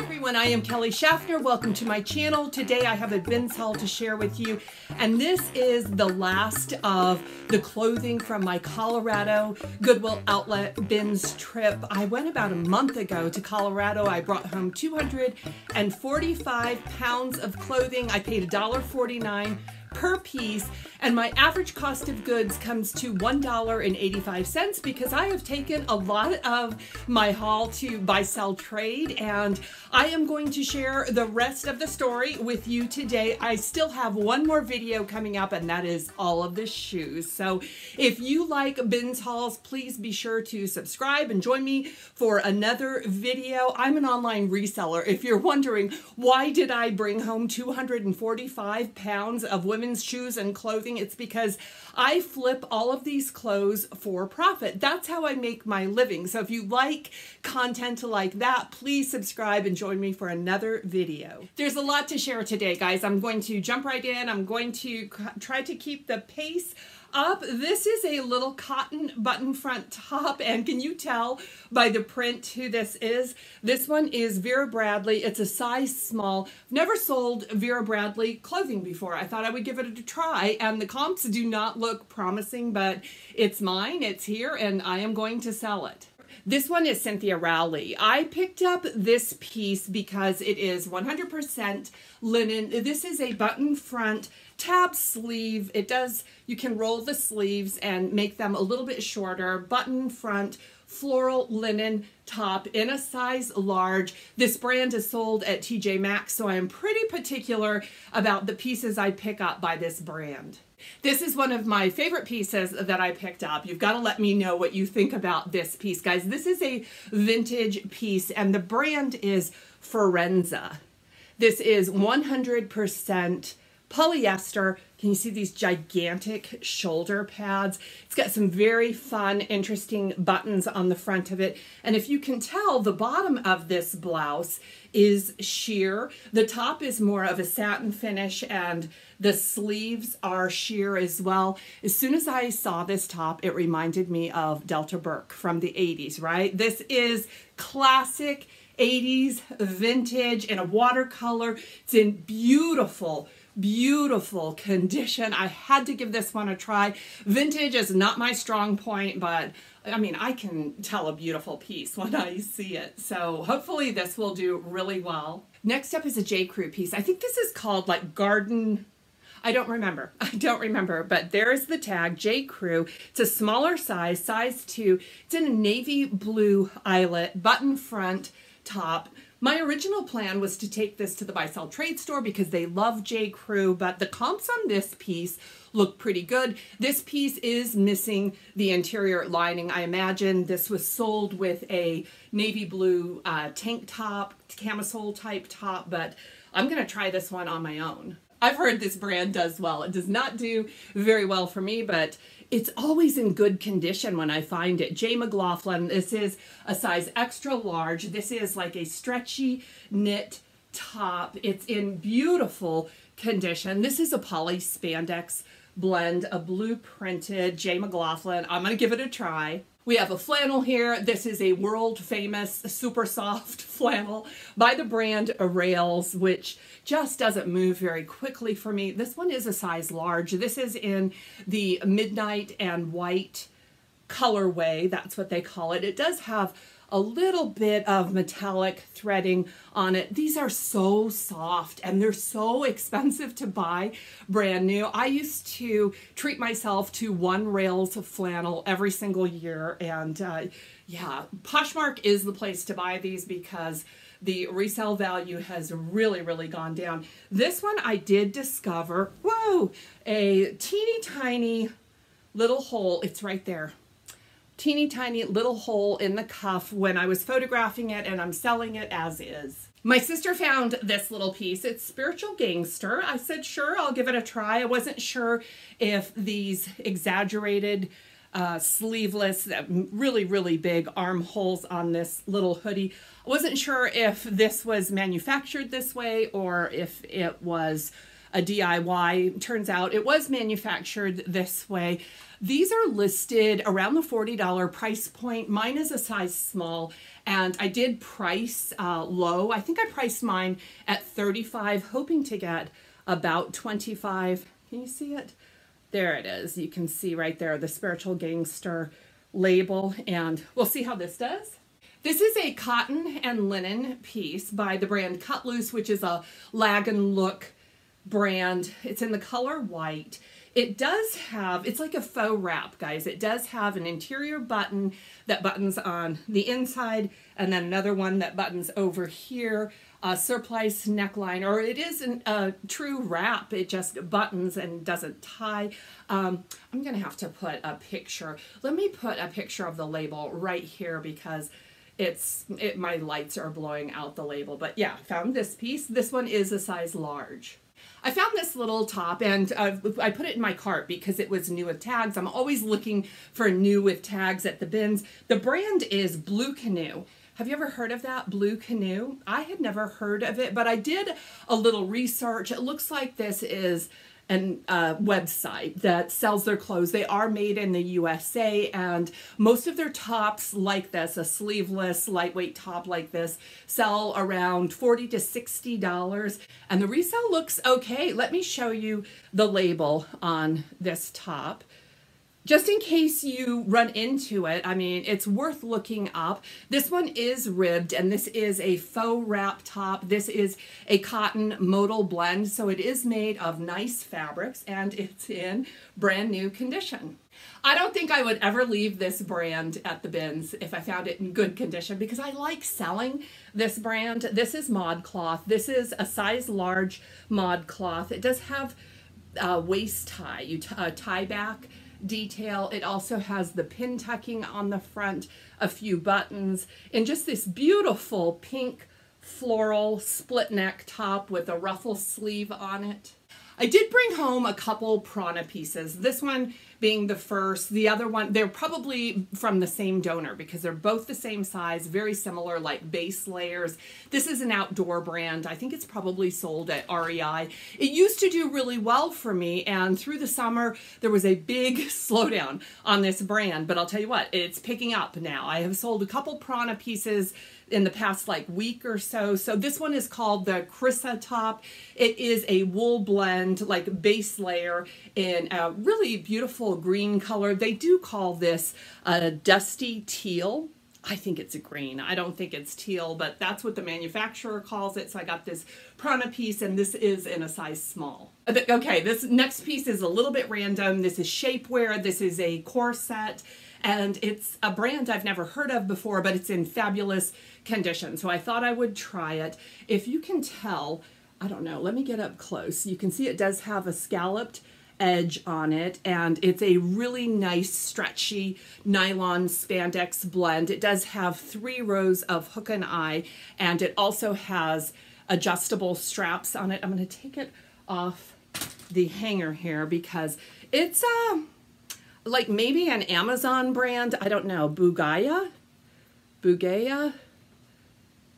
everyone, I am Kelly Shaffner. Welcome to my channel. Today I have a bins haul to share with you and this is the last of the clothing from my Colorado Goodwill Outlet bins trip. I went about a month ago to Colorado. I brought home 245 pounds of clothing. I paid $1.49 per piece and my average cost of goods comes to $1.85 because I have taken a lot of my haul to buy sell trade and I am going to share the rest of the story with you today. I still have one more video coming up and that is all of the shoes. So if you like bins hauls, please be sure to subscribe and join me for another video. I'm an online reseller. If you're wondering why did I bring home 245 pounds of women's women's shoes and clothing. It's because I flip all of these clothes for profit. That's how I make my living. So if you like content like that, please subscribe and join me for another video. There's a lot to share today, guys. I'm going to jump right in. I'm going to try to keep the pace up. This is a little cotton button front top, and can you tell by the print who this is? This one is Vera Bradley. It's a size small. Never sold Vera Bradley clothing before. I thought I would give it a try, and the comps do not look promising, but it's mine, it's here, and I am going to sell it. This one is Cynthia Rowley. I picked up this piece because it is 100% linen. This is a button front tab sleeve. It does, you can roll the sleeves and make them a little bit shorter. Button front, floral linen top in a size large. This brand is sold at TJ Maxx, so I am pretty particular about the pieces I pick up by this brand. This is one of my favorite pieces that I picked up. You've got to let me know what you think about this piece, guys. This is a vintage piece, and the brand is Forenza. This is 100% polyester. Can you see these gigantic shoulder pads? It's got some very fun, interesting buttons on the front of it. And if you can tell, the bottom of this blouse is sheer. The top is more of a satin finish and the sleeves are sheer as well. As soon as I saw this top, it reminded me of Delta Burke from the 80s, right? This is classic 80s vintage in a watercolor. It's in beautiful beautiful condition. I had to give this one a try. Vintage is not my strong point, but I mean, I can tell a beautiful piece when I see it. So hopefully this will do really well. Next up is a J. Crew piece. I think this is called like Garden I don't remember. I don't remember, but there is the tag, J. Crew. It's a smaller size, size 2. It's in a navy blue eyelet, button front top. My original plan was to take this to the buy sell trade store because they love J. Crew, but the comps on this piece look pretty good. This piece is missing the interior lining. I imagine this was sold with a navy blue uh, tank top, camisole type top, but I'm to try this one on my own. I've heard this brand does well. It does not do very well for me, but it's always in good condition when I find it. J. McLaughlin, this is a size extra large. This is like a stretchy knit top. It's in beautiful condition. This is a poly spandex blend, a blue printed J. McLaughlin. I'm going to give it a try. We have a flannel here. This is a world famous super soft flannel by the brand Rails, which just doesn't move very quickly for me. This one is a size large. This is in the midnight and white colorway. That's what they call it. It does have a little bit of metallic threading on it. These are so soft and they're so expensive to buy brand new. I used to treat myself to one Rails of flannel every single year and uh, yeah, Poshmark is the place to buy these because the resale value has really, really gone down. This one I did discover, whoa, a teeny tiny little hole. It's right there teeny tiny little hole in the cuff when I was photographing it and I'm selling it as is. My sister found this little piece. It's Spiritual Gangster. I said, sure, I'll give it a try. I wasn't sure if these exaggerated uh, sleeveless, really, really big armholes on this little hoodie. I wasn't sure if this was manufactured this way or if it was a DIY. Turns out it was manufactured this way. These are listed around the $40 price point. Mine is a size small and I did price uh, low. I think I priced mine at 35, hoping to get about 25. Can you see it? There it is. You can see right there the Spiritual Gangster label and we'll see how this does. This is a cotton and linen piece by the brand Cut Loose, which is a Lagenlook brand. It's in the color white. It does have, it's like a faux wrap, guys. It does have an interior button that buttons on the inside and then another one that buttons over here, a surplice neckline, or it isn't a true wrap. It just buttons and doesn't tie. Um, I'm to have to put a picture. Let me put a picture of the label right here because it's it, my lights are blowing out the label. But yeah, found this piece. This one is a size large. I found this little top and uh, I put it in my cart because it was new with tags. I'm always looking for new with tags at the bins. The brand is Blue Canoe. Have you ever heard of that, Blue Canoe? I had never heard of it, but I did a little research. It looks like this is an uh, website that sells their clothes. They are made in the USA, and most of their tops like this, a sleeveless, lightweight top like this, sell around 40 to $60, and the resale looks okay. Let me show you the label on this top just in case you run into it, I mean, it's worth looking up. This one is ribbed and this is a faux wrap top. This is a cotton modal blend, so it is made of nice fabrics and it's in brand new condition. I don't think I would ever leave this brand at the bins if I found it in good condition because I like selling this brand. This is Mod Cloth. This is a size large Mod Cloth. It does have a waist tie, you uh, tie back detail. It also has the pin tucking on the front, a few buttons, and just this beautiful pink floral split neck top with a ruffle sleeve on it. I did bring home a couple prana pieces. This one being the first, the other one, they're probably from the same donor because they're both the same size, very similar like base layers. This is an outdoor brand. I think it's probably sold at REI. It used to do really well for me and through the summer there was a big slowdown on this brand, but I'll tell you what, it's picking up now. I have sold a couple prana pieces in the past like week or so. So this one is called the Krissa top. It is a wool blend like base layer in a really beautiful green color. They do call this a dusty teal. I think it's a green. I don't think it's teal, but that's what the manufacturer calls it. So I got this Prana piece and this is in a size small. Okay, this next piece is a little bit random. This is shapewear. This is a corset and it's a brand I've never heard of before, but it's in fabulous condition. So I thought I would try it. If you can tell, I don't know, let me get up close. You can see it does have a scalloped edge on it and it's a really nice stretchy nylon spandex blend. It does have three rows of hook and eye and it also has adjustable straps on it. I'm going to take it off the hanger here because it's uh, like maybe an Amazon brand. I don't know. Bugaya? Bugaya?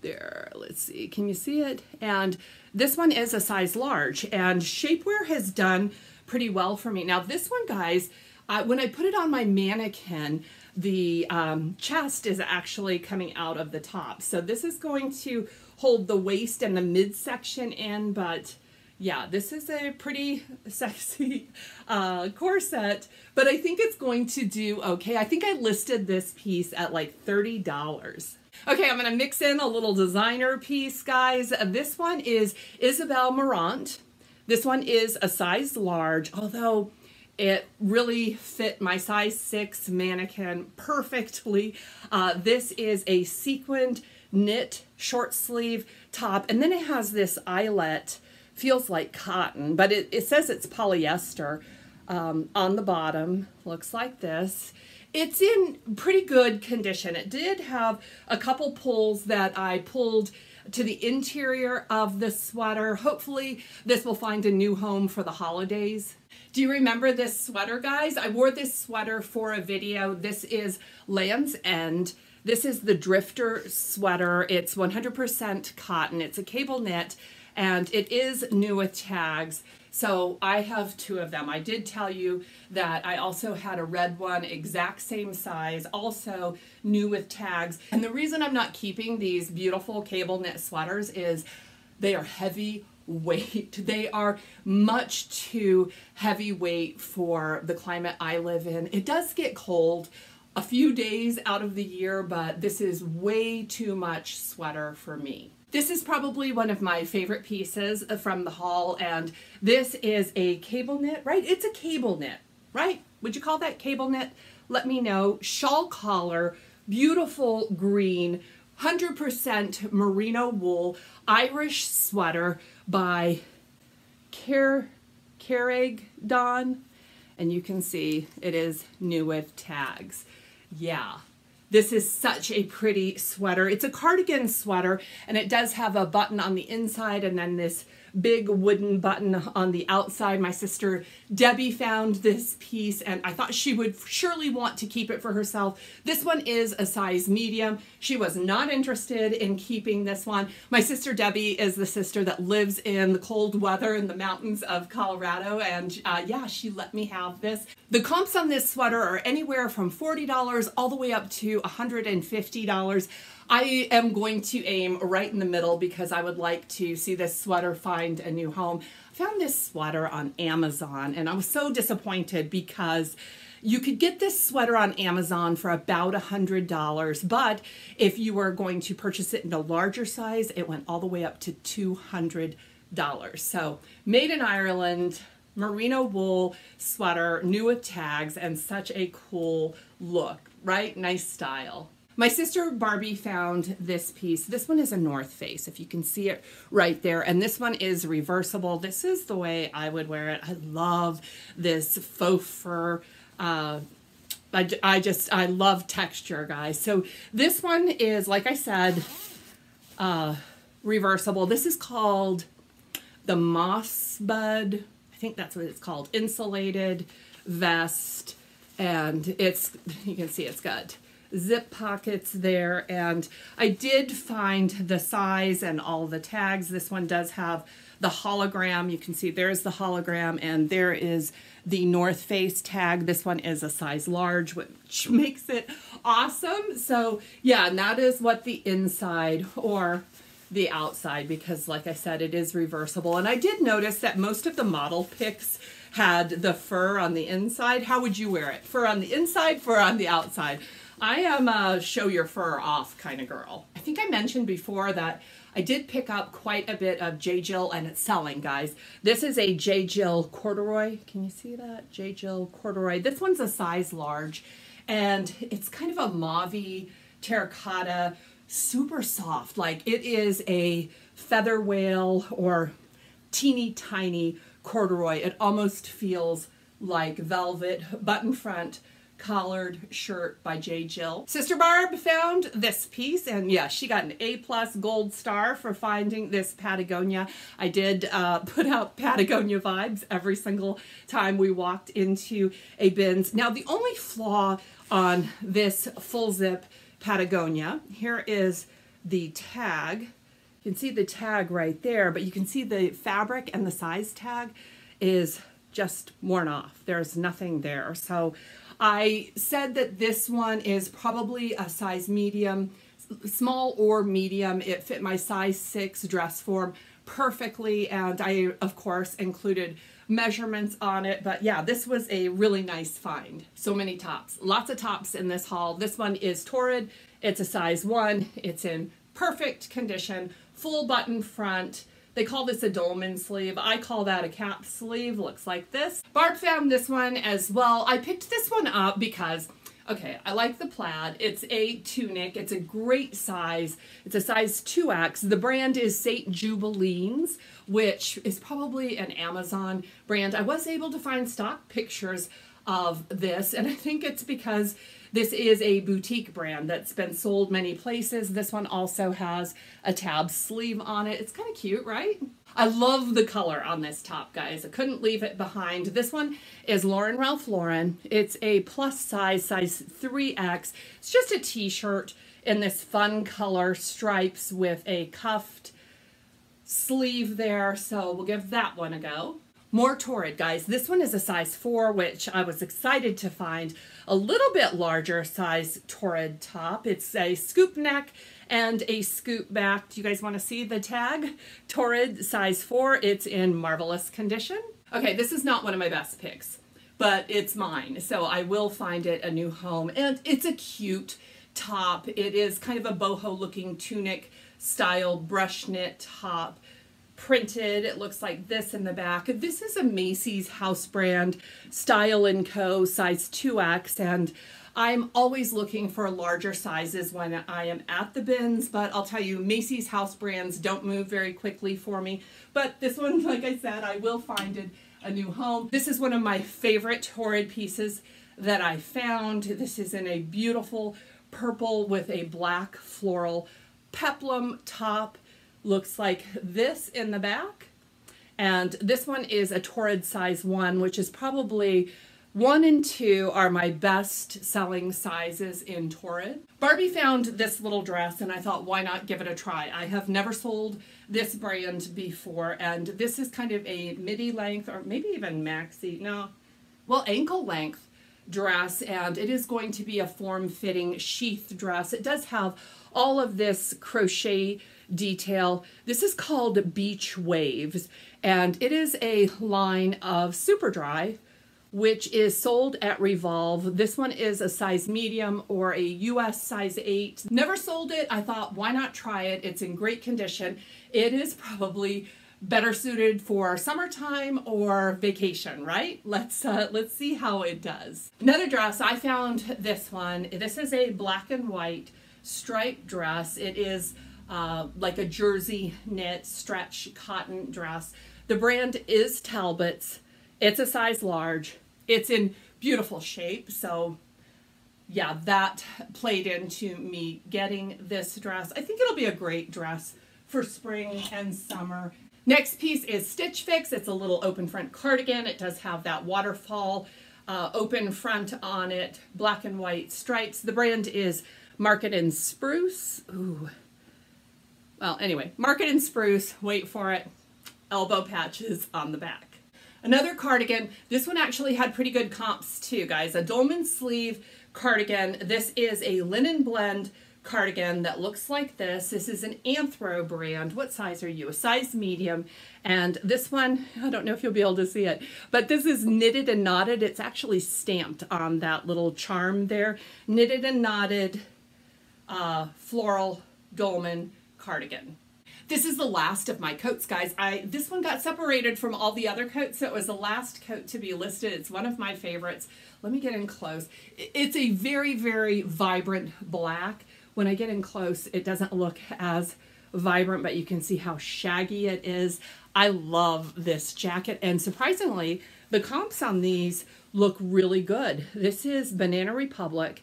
There, let's see. Can you see it? And this one is a size large and shapewear has done pretty well for me. Now this one, guys, uh, when I put it on my mannequin, the um, chest is actually coming out of the top. So this is going to hold the waist and the midsection in, but yeah, this is a pretty sexy uh, corset, but I think it's going to do okay. I think I listed this piece at like $30. Okay, I'm to mix in a little designer piece, guys. This one is Isabel Marant. This one is a size large, although it really fit my size six mannequin perfectly. Uh, this is a sequined knit short sleeve top, and then it has this eyelet feels like cotton, but it, it says it's polyester um, on the bottom. Looks like this. It's in pretty good condition. It did have a couple pulls that I pulled to the interior of the sweater. Hopefully this will find a new home for the holidays. Do you remember this sweater, guys? I wore this sweater for a video. This is Land's End. This is the Drifter sweater. It's 100% cotton. It's a cable knit and it is new with tags. So I have two of them. I did tell you that I also had a red one, exact same size, also new with tags. And the reason I'm not keeping these beautiful cable knit sweaters is they are heavy weight. They are much too heavyweight for the climate I live in. It does get cold a few days out of the year, but this is way too much sweater for me. This is probably one of my favorite pieces from the haul, and this is a cable knit, right? It's a cable knit, right? Would you call that cable knit? Let me know. Shawl collar, beautiful green, 100% merino wool Irish sweater by Carraig Donn, And you can see it is new with tags. Yeah, this is such a pretty sweater. It's a cardigan sweater and it does have a button on the inside and then this big wooden button on the outside. My sister Debbie found this piece and I thought she would surely want to keep it for herself. This one is a size medium. She was not interested in keeping this one. My sister Debbie is the sister that lives in the cold weather in the mountains of Colorado and uh, yeah, she let me have this. The comps on this sweater are anywhere from $40 all the way up to $150. I am going to aim right in the middle because I would like to see this sweater find a new home. I found this sweater on Amazon and I was so disappointed because you could get this sweater on Amazon for about a $100, but if you were going to purchase it in a larger size, it went all the way up to $200. So made in Ireland, merino wool sweater, new with tags, and such a cool look, right? Nice style. My sister Barbie found this piece. This one is a North Face, if you can see it right there. And this one is reversible. This is the way I would wear it. I love this faux fur. Uh, I, I just, I love texture, guys. So this one is, like I said, uh, reversible. This is called the Mossbud. I think that's what it's called. Insulated vest. And it's, you can see it's got zip pockets there and I did find the size and all the tags. This one does have the hologram. You can see there's the hologram and there is the North Face tag. This one is a size large, which makes it awesome. So yeah, and that is what the inside or the outside because like I said, it is reversible. And I did notice that most of the model picks had the fur on the inside. How would you wear it? Fur on the inside, fur on the outside? I am a show your fur off kind of girl. I think I mentioned before that I did pick up quite a bit of J. Jill and it's selling, guys. This is a J. Jill corduroy. Can you see that? J. Jill corduroy. This one's a size large and it's kind of a mauve terracotta, super soft. Like it is a feather wale or teeny tiny corduroy. It almost feels like velvet button front collared shirt by J. Jill. Sister Barb found this piece and yeah, she got an A plus gold star for finding this Patagonia. I did uh, put out Patagonia vibes every single time we walked into a bins. Now the only flaw on this full zip Patagonia, here is the tag. You can see the tag right there, but you can see the fabric and the size tag is just worn off. There's nothing there. So I said that this one is probably a size medium, small or medium. It fit my size six dress form perfectly. And I, of course, included measurements on it. But yeah, this was a really nice find. So many tops, lots of tops in this haul. This one is Torrid. It's a size one. It's in perfect condition, full button front. They call this a dolman sleeve. I call that a cap sleeve. Looks like this. Barb found this one as well. I picked this one up because Okay, I like the plaid. It's a tunic. It's a great size. It's a size 2X. The brand is St. Jubileens, which is probably an Amazon brand. I was able to find stock pictures of this, and I think it's because this is a boutique brand that's been sold many places. This one also has a tab sleeve on it. It's kind of cute, right? I love the color on this top, guys. I couldn't leave it behind. This one is Lauren Ralph Lauren. It's a plus size, size 3X. It's just a t-shirt in this fun color stripes with a cuffed sleeve there. So we'll give that one a go. More Torrid, guys. This one is a size 4, which I was excited to find a little bit larger size Torrid top. It's a scoop neck and a scoop back. Do you guys want to see the tag? Torrid size 4. It's in marvelous condition. Okay, this is not one of my best picks, but it's mine, so I will find it a new home. And it's a cute top. It is kind of a boho looking tunic style brush knit top printed. It looks like this in the back. This is a Macy's house brand, Style & Co. size 2X, and I'm always looking for larger sizes when I am at the bins, but I'll tell you, Macy's house brands don't move very quickly for me. But this one, like I said, I will find it a new home. This is one of my favorite Torrid pieces that I found. This is in a beautiful purple with a black floral peplum top. Looks like this in the back. And this one is a Torrid size 1, which is probably one and two are my best selling sizes in Torrid. Barbie found this little dress and I thought, why not give it a try? I have never sold this brand before and this is kind of a midi length or maybe even maxi, no, well, ankle length dress and it is going to be a form-fitting sheath dress. It does have all of this crochet detail. This is called Beach Waves and it is a line of Superdry which is sold at Revolve. This one is a size medium or a US size 8. Never sold it. I thought, why not try it? It's in great condition. It is probably better suited for summertime or vacation, right? Let's uh, let's see how it does. Another dress, I found this one. This is a black and white striped dress. It is uh, like a jersey knit stretch cotton dress. The brand is Talbot's. It's a size large. It's in beautiful shape. So yeah, that played into me getting this dress. I think it'll be a great dress for spring and summer. Next piece is Stitch Fix. It's a little open front cardigan. It does have that waterfall uh, open front on it, black and white stripes. The brand is Market and Spruce. Ooh. Well, anyway, Market and Spruce, wait for it, elbow patches on the back. Another cardigan, this one actually had pretty good comps too, guys. A dolman sleeve cardigan. This is a linen blend cardigan that looks like this. This is an Anthro brand. What size are you? A size medium. And this one, I don't know if you'll be able to see it, but this is knitted and knotted. It's actually stamped on that little charm there. Knitted and knotted uh, floral dolman cardigan. This is the last of my coats, guys. I This one got separated from all the other coats, so it was the last coat to be listed. It's one of my favorites. Let me get in close. It's a very, very vibrant black. When I get in close, it doesn't look as vibrant, but you can see how shaggy it is. I love this jacket, and surprisingly, the comps on these look really good. This is Banana Republic,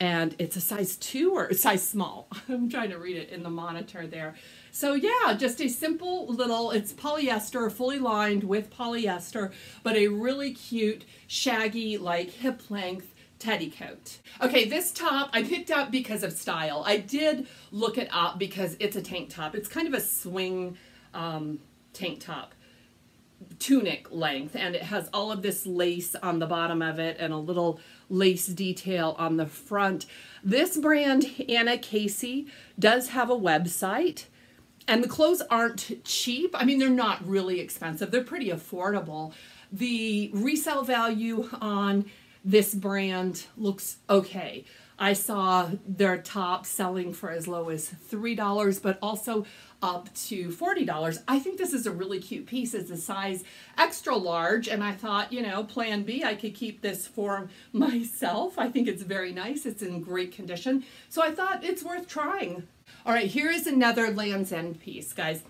and it's a size two or size small. I'm trying to read it in the monitor there. So yeah, just a simple little, it's polyester, fully lined with polyester, but a really cute, shaggy, like hip length teddy coat. Okay, this top I picked up because of style. I did look it up because it's a tank top. It's kind of a swing um, tank top tunic length and it has all of this lace on the bottom of it and a little lace detail on the front. This brand, Anna Casey, does have a website and the clothes aren't cheap. I mean, they're not really expensive. They're pretty affordable. The resale value on this brand looks okay. I saw their top selling for as low as $3, but also up to $40. I think this is a really cute piece. It's a size extra large, and I thought, you know, plan B, I could keep this for myself. I think it's very nice. It's in great condition. So I thought it's worth trying. All right, here is another Land's End piece, guys.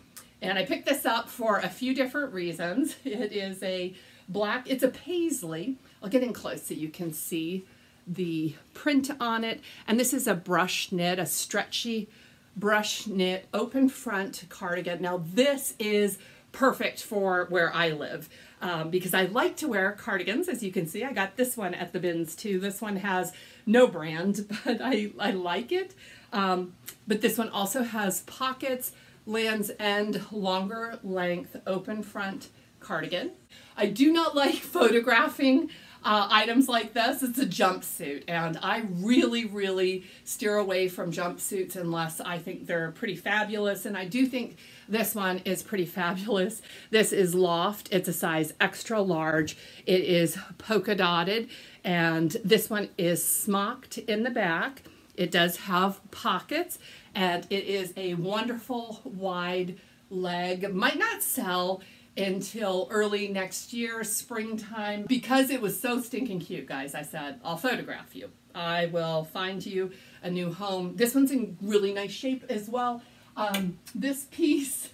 And I picked this up for a few different reasons. It is a black, it's a paisley. I'll get in close so you can see the print on it. And this is a brush knit, a stretchy brush knit open front cardigan. Now this is perfect for where I live um, because I like to wear cardigans. As you can see, I got this one at the bins too. This one has no brand, but I, I like it. Um, but this one also has pockets, Land's End, longer length, open front cardigan. I do not like photographing uh, items like this. It's a jumpsuit, and I really, really steer away from jumpsuits unless I think they're pretty fabulous. And I do think this one is pretty fabulous. This is Loft. It's a size extra large. It is polka dotted, and this one is smocked in the back. It does have pockets, and it is a wonderful wide leg. Might not sell until early next year, springtime. Because it was so stinking cute, guys, I said, I'll photograph you. I will find you a new home. This one's in really nice shape as well. Um, this piece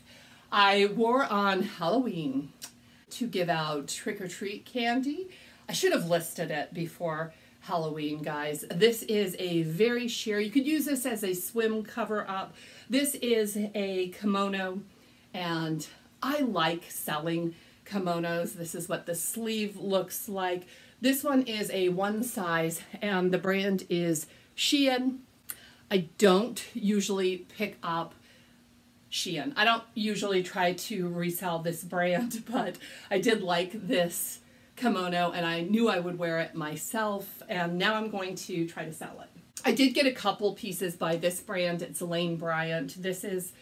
I wore on Halloween to give out trick-or-treat candy. I should have listed it before Halloween, guys. This is a very sheer, you could use this as a swim cover up. This is a kimono and I like selling kimonos. This is what the sleeve looks like. This one is a one size and the brand is Shein. I don't usually pick up Shein. I don't usually try to resell this brand, but I did like this kimono and I knew I would wear it myself and now I'm going to try to sell it. I did get a couple pieces by this brand. It's Lane Bryant. This is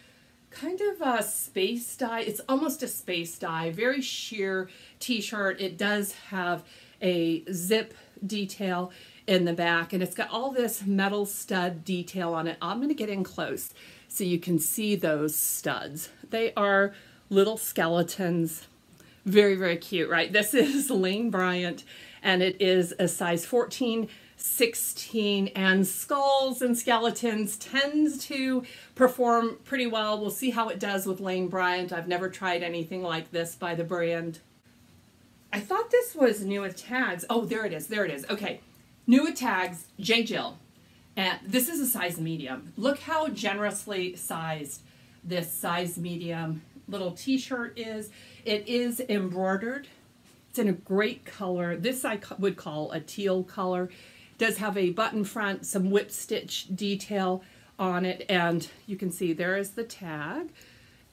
kind of a space dye. It's almost a space dye, very sheer t-shirt. It does have a zip detail in the back and it's got all this metal stud detail on it. I'm going to get in close so you can see those studs. They are little skeletons. Very, very cute, right? This is Lane Bryant and it is a size 14 16 and skulls and skeletons tends to perform pretty well. We'll see how it does with Lane Bryant. I've never tried anything like this by the brand. I thought this was new with tags. Oh, there it is. There it is. Okay. New with tags, J. Jill. And this is a size medium. Look how generously sized this size medium little t-shirt is. It is embroidered. It's in a great color. This I would call a teal color does have a button front, some whip stitch detail on it, and you can see there is the tag.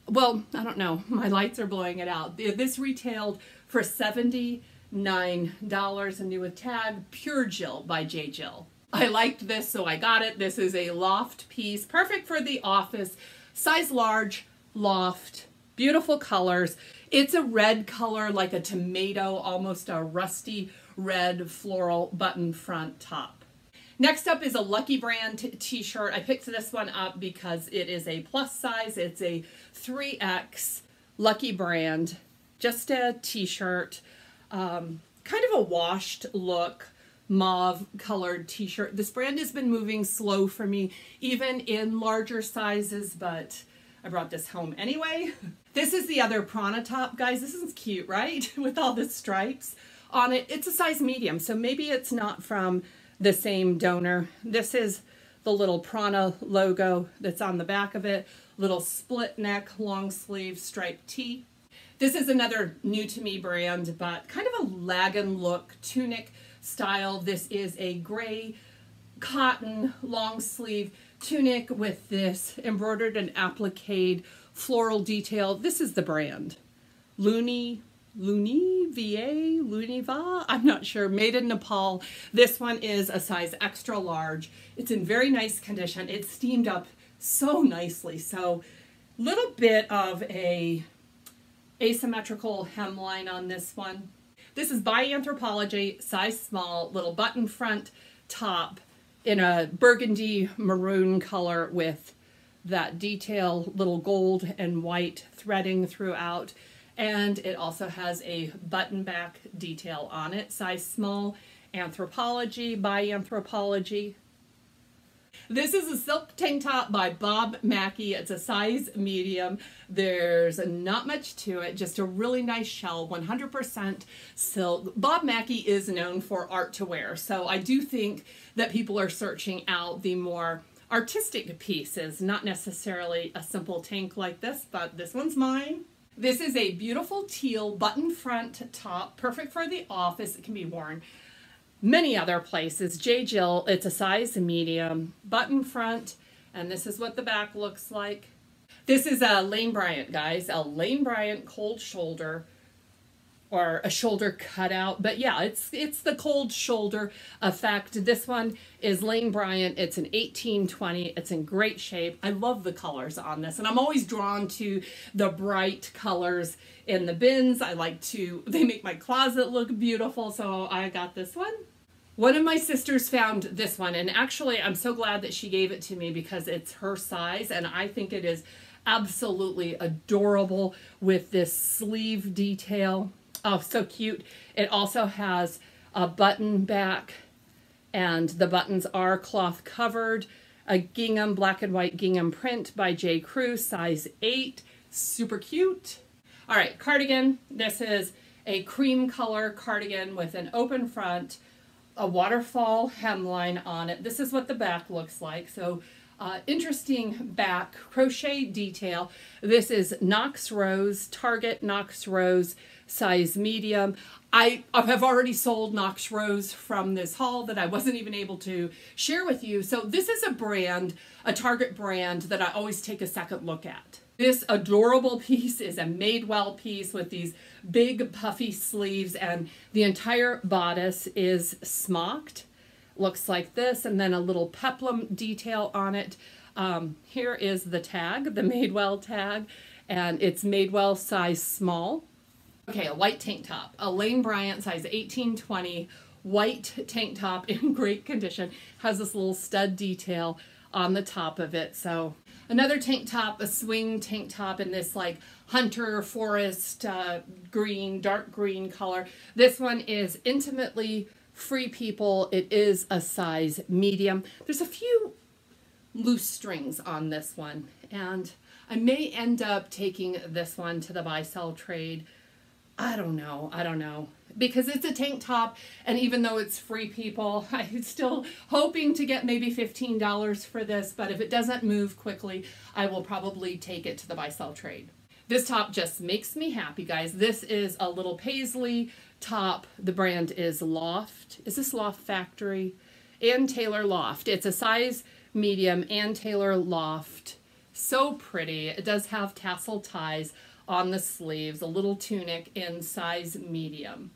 Well, I don't know, my lights are blowing it out. This retailed for $79 and new with tag, Pure Jill by J. Jill. I liked this, so I got it. This is a loft piece, perfect for the office, size large, loft, beautiful colors. It's a red color, like a tomato, almost a rusty red floral button front top. Next up is a Lucky Brand t-shirt. I picked this one up because it is a plus size. It's a 3X Lucky Brand, just a t-shirt, um, kind of a washed look mauve colored t-shirt. This brand has been moving slow for me, even in larger sizes, but I brought this home anyway. This is the other Prana top, guys. This is cute, right? With all the stripes on it. It's a size medium, so maybe it's not from the same donor. This is the little Prana logo that's on the back of it. Little split neck, long sleeve striped tee. This is another new to me brand, but kind of a Lagenlook tunic style. This is a gray cotton long sleeve tunic with this embroidered and appliqued floral detail. This is the brand. Looney Luni VA, Luniva, I'm not sure, made in Nepal. This one is a size extra large. It's in very nice condition. It's steamed up so nicely. So little bit of a asymmetrical hemline on this one. This is by Anthropologie, size small, little button front top in a burgundy maroon color with that detail, little gold and white threading throughout and it also has a button back detail on it, size small, Anthropologie by Anthropologie. This is a silk tank top by Bob Mackie. It's a size medium. There's not much to it, just a really nice shell, 100% silk. Bob Mackie is known for art to wear, so I do think that people are searching out the more artistic pieces, not necessarily a simple tank like this, but this one's mine. This is a beautiful teal button front top, perfect for the office. It can be worn many other places. J. Jill, it's a size medium, button front, and this is what the back looks like. This is a Lane Bryant, guys, a Lane Bryant cold shoulder or a shoulder cutout. But yeah, it's it's the cold shoulder effect. This one is Lane Bryant. It's an 1820. It's in great shape. I love the colors on this. And I'm always drawn to the bright colors in the bins. I like to, they make my closet look beautiful. So I got this one. One of my sisters found this one, and actually, I'm so glad that she gave it to me because it's her size, and I think it is absolutely adorable with this sleeve detail. Oh, so cute. It also has a button back and the buttons are cloth covered. A gingham, black and white gingham print by J. Crew, size 8. Super cute. All right, cardigan. This is a cream color cardigan with an open front, a waterfall hemline on it. This is what the back looks like. So uh, interesting back crochet detail. This is Knox Rose, Target Knox Rose, size medium. I have already sold Knox Rose from this haul that I wasn't even able to share with you. So this is a brand, a Target brand that I always take a second look at. This adorable piece is a Madewell piece with these big puffy sleeves and the entire bodice is smocked looks like this, and then a little peplum detail on it. Um, here is the tag, the Madewell tag, and it's Madewell size small. Okay, a white tank top, a Lane Bryant size 1820 white tank top in great condition, has this little stud detail on the top of it. So another tank top, a swing tank top in this like hunter forest uh, green, dark green color. This one is intimately Free People, it is a size medium. There's a few loose strings on this one, and I may end up taking this one to the buy sell trade. I don't know. I don't know. Because it's a tank top, and even though it's free people, I'm still hoping to get maybe $15 for this, but if it doesn't move quickly, I will probably take it to the buy sell trade. This top just makes me happy, guys. This is a little paisley top. The brand is Loft. Is this Loft Factory? Ann Taylor Loft. It's a size medium Ann Taylor Loft. So pretty. It does have tassel ties on the sleeves, a little tunic in size medium.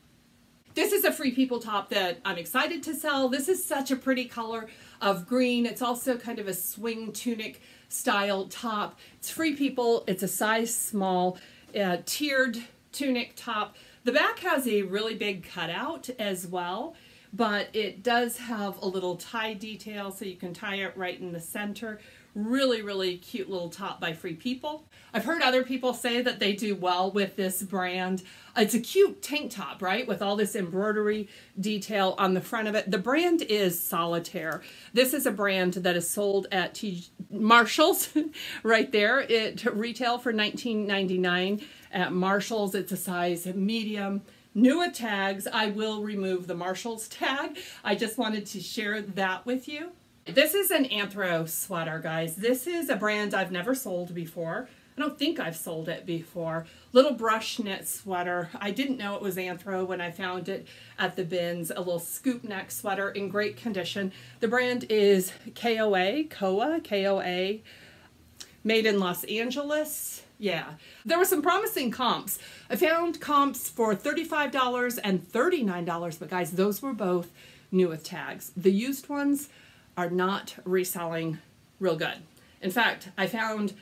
This is a Free People top that I'm excited to sell. This is such a pretty color of green. It's also kind of a swing tunic style top. It's Free People. It's a size small, uh, tiered tunic top. The back has a really big cutout as well, but it does have a little tie detail so you can tie it right in the center. Really, really cute little top by Free People. I've heard other people say that they do well with this brand. It's a cute tank top, right? With all this embroidery detail on the front of it. The brand is Solitaire. This is a brand that is sold at T Marshall's right there. It retail for $19.99 at Marshall's. It's a size medium. Newa tags, I will remove the Marshall's tag. I just wanted to share that with you. This is an Anthro sweater, guys. This is a brand I've never sold before. I don't think I've sold it before. Little brush knit sweater. I didn't know it was Anthro when I found it at the bins. A little scoop neck sweater in great condition. The brand is KOA, KOA, KOA, made in Los Angeles. Yeah, there were some promising comps. I found comps for $35 and $39, but guys, those were both new with tags. The used ones, are not reselling real good. In fact, I found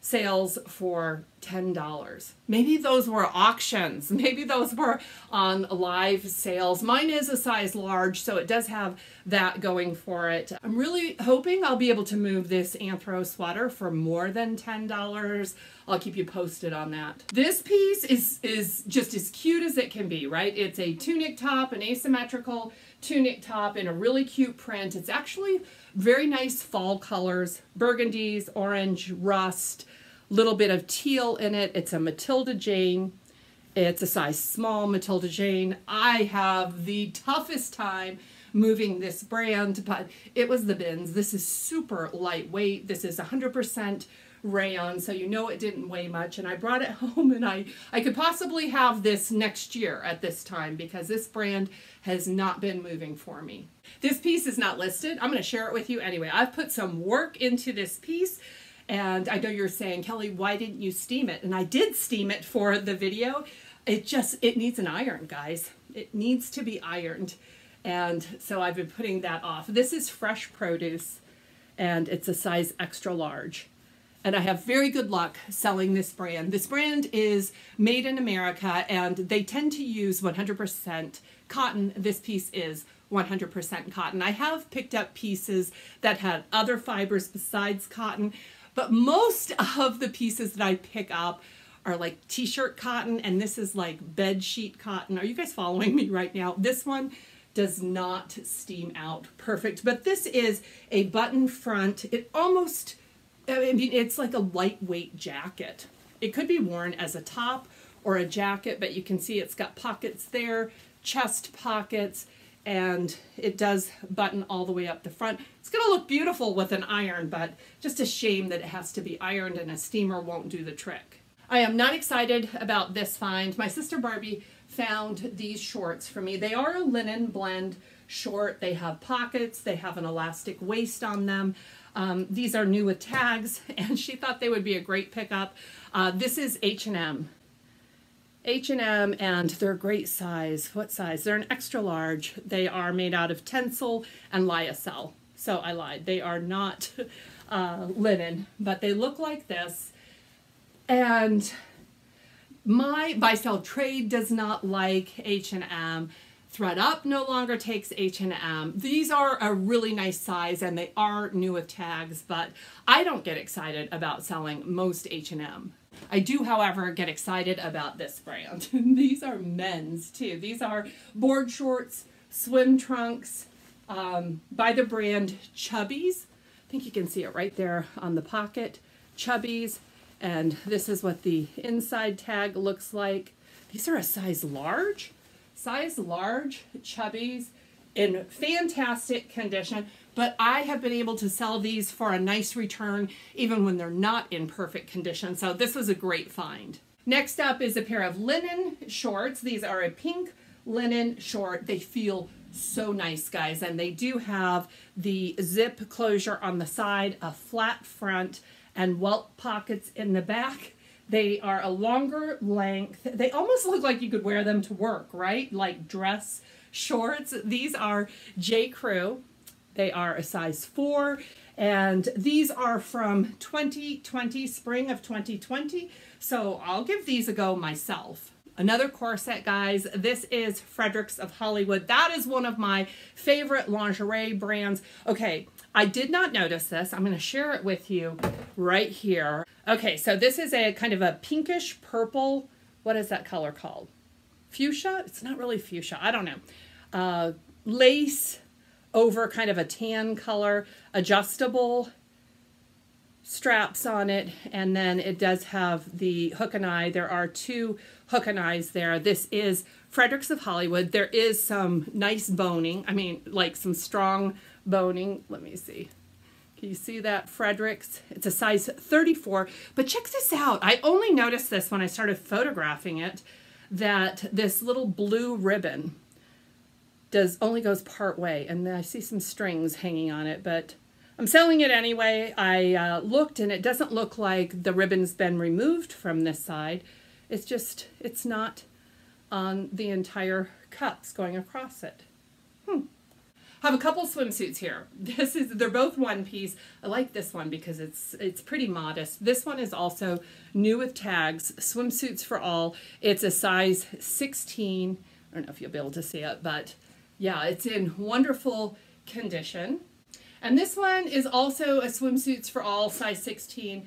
sales for $10. Maybe those were auctions. Maybe those were on live sales. Mine is a size large, so it does have that going for it. I'm really hoping I'll be able to move this Anthro sweater for more than $10. I'll keep you posted on that. This piece is, is just as cute as it can be, right? It's a tunic top, an asymmetrical tunic top in a really cute print. It's actually very nice fall colors, burgundies, orange, rust, little bit of teal in it. It's a Matilda Jane. It's a size small Matilda Jane. I have the toughest time moving this brand, but it was the bins. This is super lightweight. This is 100% rayon, so you know it didn't weigh much. And I brought it home and I, I could possibly have this next year at this time because this brand has not been moving for me. This piece is not listed. I'm going to share it with you anyway. I've put some work into this piece and I know you're saying, Kelly, why didn't you steam it? And I did steam it for the video. it just, it needs an iron, guys. It needs to be ironed. And so I've been putting that off. This is fresh produce and it's a size extra large. And I have very good luck selling this brand. This brand is made in America and they tend to use 100% cotton. This piece is 100% cotton. I have picked up pieces that had other fibers besides cotton, but most of the pieces that I pick up are like t-shirt cotton and this is like bed sheet cotton. Are you guys following me right now? This one does not steam out perfect, but this is a button front. It almost, I mean, it's like a lightweight jacket. It could be worn as a top or a jacket, but you can see it's got pockets there, chest pockets, and it does button all the way up the front. It's going to look beautiful with an iron, but just a shame that it has to be ironed and a steamer won't do the trick. I am not excited about this find. My sister Barbie found these shorts for me. They are a linen blend short. They have pockets. They have an elastic waist on them. Um, these are new with tags, and she thought they would be a great pickup. Uh, this is H&M. H&M and they're a great size. What size? They're an extra large. They are made out of tencel and lyocell. So I lied. They are not uh, linen, but they look like this. And my buy-sell trade does not like H&M. ThredUp no longer takes H&M. These are a really nice size and they are new with tags, but I don't get excited about selling most H&M. I do, however, get excited about this brand. These are men's too. These are board shorts, swim trunks um, by the brand Chubbies. I think you can see it right there on the pocket. Chubbies. And this is what the inside tag looks like. These are a size large. Size large Chubbies in fantastic condition but I have been able to sell these for a nice return even when they're not in perfect condition. So this was a great find. Next up is a pair of linen shorts. These are a pink linen short. They feel so nice, guys. And they do have the zip closure on the side, a flat front, and welt pockets in the back. They are a longer length. They almost look like you could wear them to work, right? Like dress shorts. These are J. Crew. They are a size 4 and these are from 2020, spring of 2020. So I'll give these a go myself. Another corset, guys. This is Fredericks of Hollywood. That is one of my favorite lingerie brands. Okay, I did not notice this. I'm going to share it with you right here. Okay, so this is a kind of a pinkish purple. What is that color called? Fuchsia? It's not really fuchsia. I don't know. Uh, lace over kind of a tan color, adjustable straps on it, and then it does have the hook and eye. There are two hook and eyes there. This is Fredericks of Hollywood. There is some nice boning. I mean, like some strong boning. Let me see. Can you see that, Fredericks? It's a size 34. But check this out. I only noticed this when I started photographing it, that this little blue ribbon does only goes part way and I see some strings hanging on it but I'm selling it anyway I uh, looked and it doesn't look like the ribbon's been removed from this side it's just it's not on the entire cups going across it hmm. Have a couple swimsuits here. This is they're both one piece. I like this one because it's it's pretty modest. This one is also new with tags, swimsuits for all. It's a size 16. I don't know if you'll be able to see it, but yeah, it's in wonderful condition. And this one is also a swimsuits for all size 16.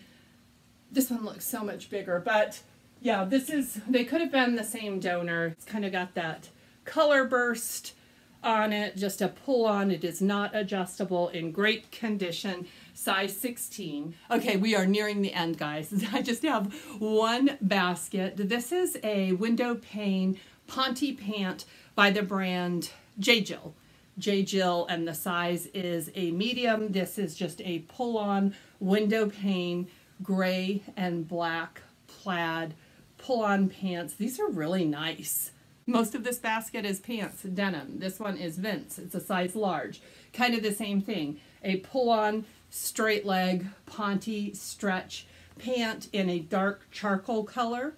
This one looks so much bigger, but yeah, this is, they could have been the same donor. It's kind of got that color burst on it, just a pull on. It is not adjustable in great condition, size 16. Okay, we are nearing the end, guys. I just have one basket. This is a window pane Ponte pant by the brand J. Jill. J. Jill, and the size is a medium. This is just a pull-on window pane, gray and black plaid pull-on pants. These are really nice. Most of this basket is pants, denim. This one is Vince. It's a size large. Kind of the same thing. A pull-on straight leg Ponte stretch pant in a dark charcoal color.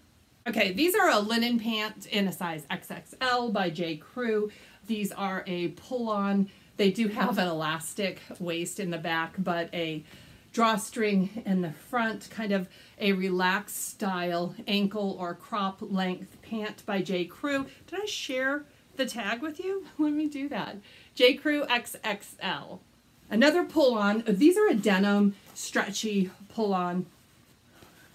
Okay, these are a linen pant in a size XXL by J. Crew. These are a pull-on. They do have an elastic waist in the back, but a drawstring in the front, kind of a relaxed style ankle or crop length pant by J. Crew. Did I share the tag with you? Let me do that. J. Crew XXL. Another pull-on. These are a denim stretchy pull-on.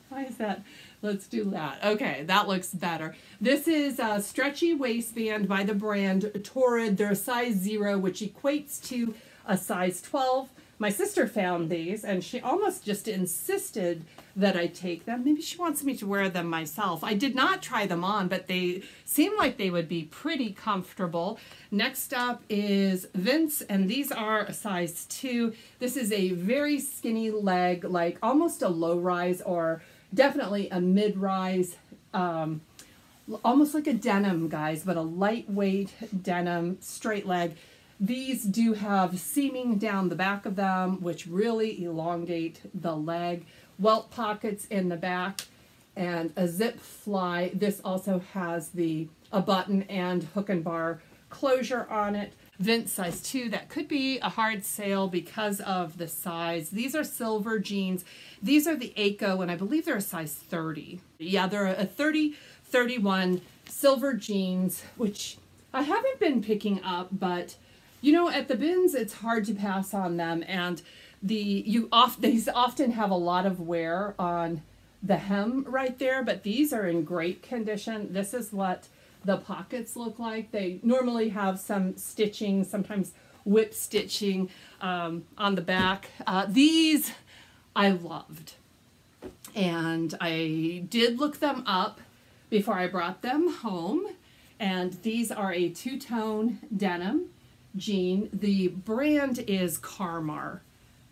Why is that? Let's do that. Okay, that looks better. This is a stretchy waistband by the brand Torrid. They're a size zero, which equates to a size 12 my sister found these and she almost just insisted that I take them. Maybe she wants me to wear them myself. I did not try them on, but they seem like they would be pretty comfortable. Next up is Vince, and these are a size two. This is a very skinny leg, like almost a low rise or definitely a mid rise. Um, almost like a denim, guys, but a lightweight denim straight leg. These do have seaming down the back of them, which really elongate the leg. Welt pockets in the back and a zip fly. This also has the a button and hook and bar closure on it. Vince size 2. That could be a hard sale because of the size. These are silver jeans. These are the Aiko, and I believe they're a size 30. Yeah, they're a 30, 31 silver jeans, which I haven't been picking up, but you know, at the bins, it's hard to pass on them, and the you off these often have a lot of wear on the hem right there, but these are in great condition. This is what the pockets look like. They normally have some stitching, sometimes whip stitching um, on the back. Uh, these I loved, and I did look them up before I brought them home. And these are a two-tone denim jean. The brand is Carmar.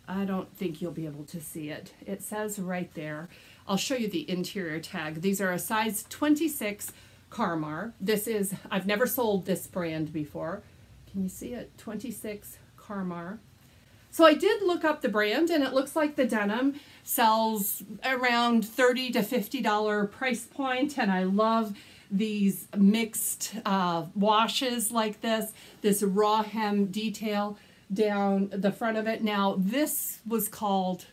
I don't think you'll be able to see it. It says right there. I'll show you the interior tag. These are a size 26 Carmar. This is, I've never sold this brand before. Can you see it? 26 Carmar. So I did look up the brand and it looks like the denim sells around 30 to $50 price point and I love these mixed uh, washes like this, this raw hem detail down the front of it. Now, this was called,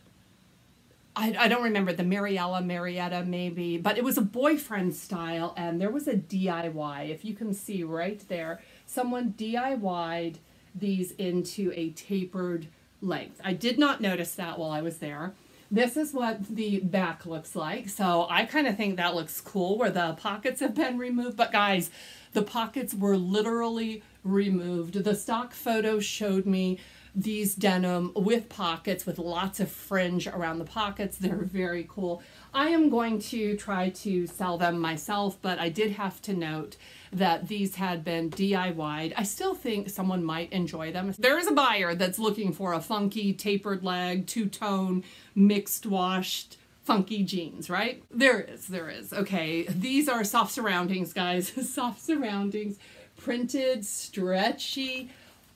I, I don't remember, the Mariella, Marietta maybe, but it was a boyfriend style, and there was a DIY. If you can see right there, someone DIY'd these into a tapered length. I did not notice that while I was there. This is what the back looks like. So I kind of think that looks cool where the pockets have been removed. But guys, the pockets were literally removed. The stock photo showed me these denim with pockets with lots of fringe around the pockets. They're very cool. I am going to try to sell them myself, but I did have to note that these had been DIY'd. I still think someone might enjoy them. There is a buyer that's looking for a funky tapered leg, two-tone, mixed washed, funky jeans, right? There is, there is. Okay, these are soft surroundings, guys. soft surroundings, printed, stretchy,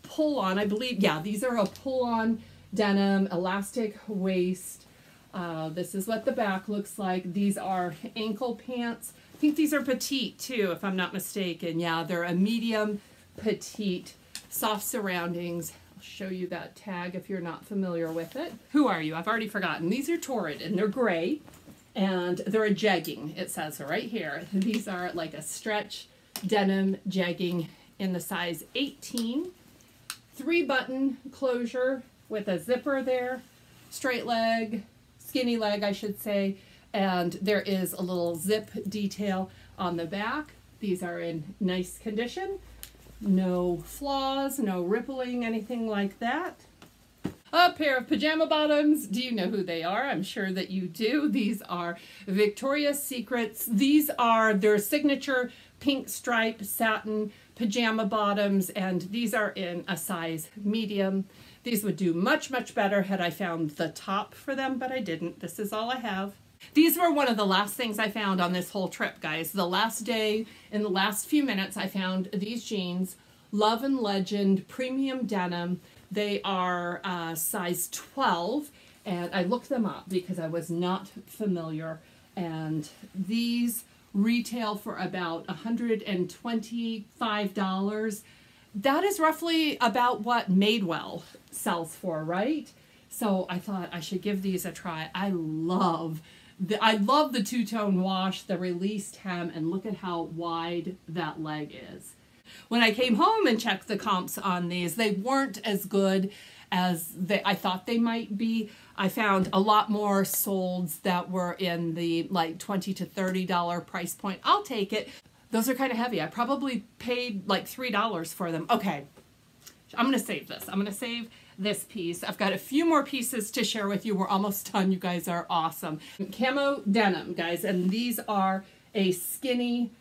pull-on. I believe, yeah, these are a pull-on denim, elastic waist. Uh, this is what the back looks like. These are ankle pants I think these are petite too, if I'm not mistaken. Yeah, they're a medium petite, soft surroundings. I'll show you that tag if you're not familiar with it. Who are you? I've already forgotten. These are Torrid and they're gray and they're a jegging, it says right here. These are like a stretch denim jegging in the size 18. Three button closure with a zipper there, straight leg, skinny leg I should say, and there is a little zip detail on the back. These are in nice condition. No flaws, no rippling, anything like that. A pair of pajama bottoms. Do you know who they are? I'm sure that you do. These are Victoria's Secrets. These are their signature pink stripe satin pajama bottoms, and these are in a size medium. These would do much, much better had I found the top for them, but I didn't. This is all I have. These were one of the last things I found on this whole trip, guys. The last day, in the last few minutes, I found these jeans, Love and Legend Premium Denim. They are uh, size 12, and I looked them up because I was not familiar. And these retail for about $125. That is roughly about what Madewell sells for, right? So I thought I should give these a try. I love the, I love the two-tone wash, the released hem, and look at how wide that leg is. When I came home and checked the comps on these, they weren't as good as they, I thought they might be. I found a lot more solds that were in the like 20 to $30 price point. I'll take it. Those are kind of heavy. I probably paid like $3 for them. Okay, I'm to save this. I'm to save this piece. I've got a few more pieces to share with you. We're almost done. You guys are awesome. Camo denim, guys, and these are a skinny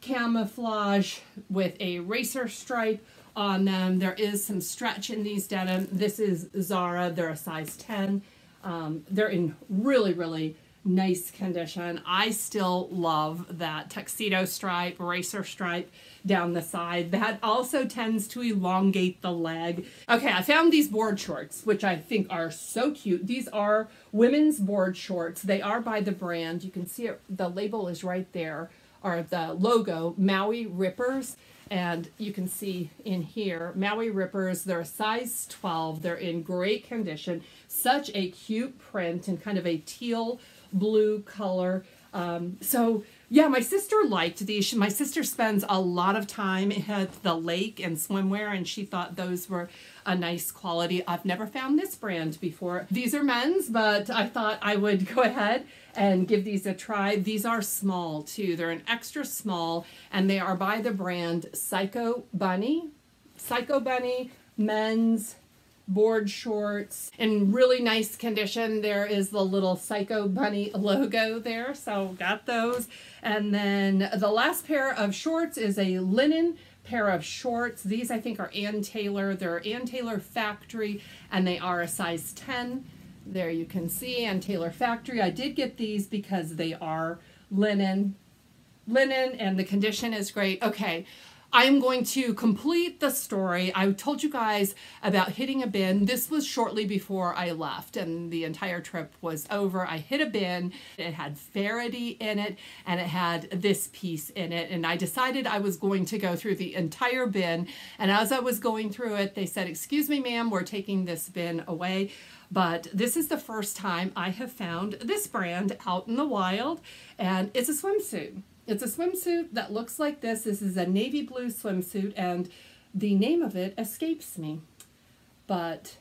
camouflage with a racer stripe on them. There is some stretch in these denim. This is Zara. They're a size 10. Um, they're in really, really nice condition. I still love that tuxedo stripe, racer stripe down the side. That also tends to elongate the leg. Okay, I found these board shorts, which I think are so cute. These are women's board shorts. They are by the brand. You can see it, the label is right there, or the logo, Maui Rippers. And you can see in here, Maui Rippers, they're a size 12. They're in great condition. Such a cute print and kind of a teal blue color. Um, so yeah, my sister liked these. My sister spends a lot of time at the lake and swimwear, and she thought those were a nice quality. I've never found this brand before. These are men's, but I thought I would go ahead and give these a try. These are small too. They're an extra small, and they are by the brand Psycho Bunny. Psycho Bunny men's board shorts in really nice condition. There is the little Psycho Bunny logo there, so got those. And then the last pair of shorts is a linen pair of shorts. These I think are Ann Taylor. They're Ann Taylor Factory and they are a size 10. There you can see Ann Taylor Factory. I did get these because they are linen linen and the condition is great. Okay, I'm going to complete the story. I told you guys about hitting a bin. This was shortly before I left and the entire trip was over. I hit a bin. It had Faherty in it and it had this piece in it. And I decided I was going to go through the entire bin. And as I was going through it, they said, excuse me, ma'am, we're taking this bin away. But this is the first time I have found this brand out in the wild and it's a swimsuit. It's a swimsuit that looks like this. This is a navy blue swimsuit, and the name of it escapes me. But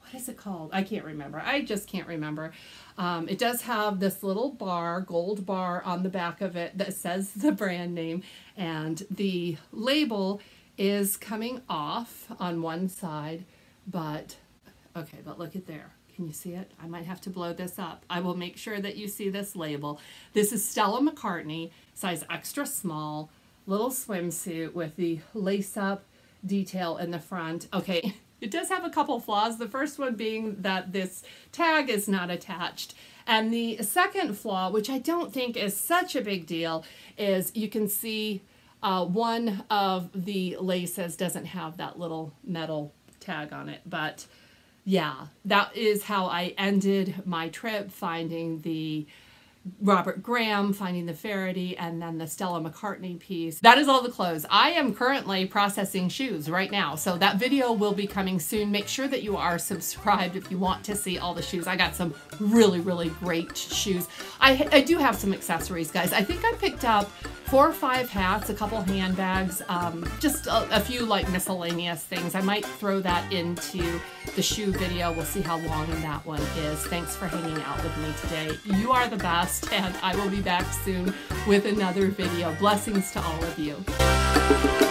what is it called? I can't remember. I just can't remember. Um, it does have this little bar, gold bar on the back of it that says the brand name, and the label is coming off on one side, but okay, but look at there. Can you see it? I might have to blow this up. I will make sure that you see this label. This is Stella McCartney, size extra small, little swimsuit with the lace-up detail in the front. Okay, it does have a couple flaws. The first one being that this tag is not attached. And the second flaw, which I don't think is such a big deal, is you can see uh, one of the laces doesn't have that little metal tag on it. But yeah, that is how I ended my trip, finding the Robert Graham, finding the Faherty, and then the Stella McCartney piece. That is all the clothes. I am currently processing shoes right now, so that video will be coming soon. Make sure that you are subscribed if you want to see all the shoes. I got some really, really great shoes. I, I do have some accessories, guys. I think I picked up four or five hats, a couple handbags, um, just a, a, few like miscellaneous things. I might throw that into the shoe video. We'll see how long that one is. Thanks for hanging out with me today. You are the best, and I will be back soon with another video. Blessings to all of you.